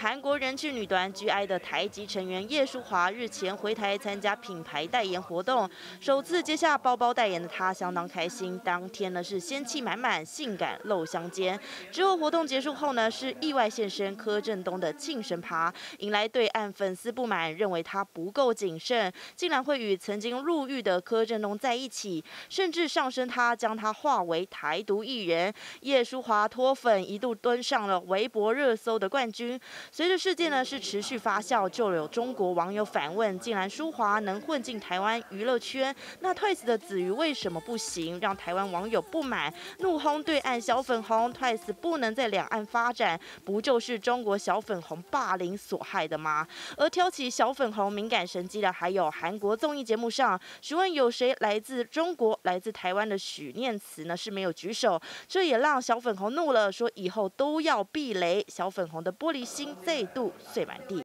韩国人气女团 G.I 的台籍成员叶淑华日前回台参加品牌代言活动，首次接下包包代言的她相当开心。当天呢是仙气满满，性感露香肩。之后活动结束后呢是意外现身柯震东的庆生趴，引来对岸粉丝不满，认为他不够谨慎，竟然会与曾经入狱的柯震东在一起，甚至上升他将他化为台独艺人。叶淑华脱粉一度登上了微博热搜的冠军。随着事件呢是持续发酵，就有中国网友反问：竟然舒华能混进台湾娱乐圈，那 Twice 的子瑜为什么不行？让台湾网友不满，怒轰对岸小粉红，Twice 不能在两岸发展，不就是中国小粉红霸凌所害的吗？而挑起小粉红敏感神机的，还有韩国综艺节目上询问有谁来自中国、来自台湾的许念慈呢是没有举手，这也让小粉红怒了，说以后都要避雷。小粉红的玻璃心。再度碎满地。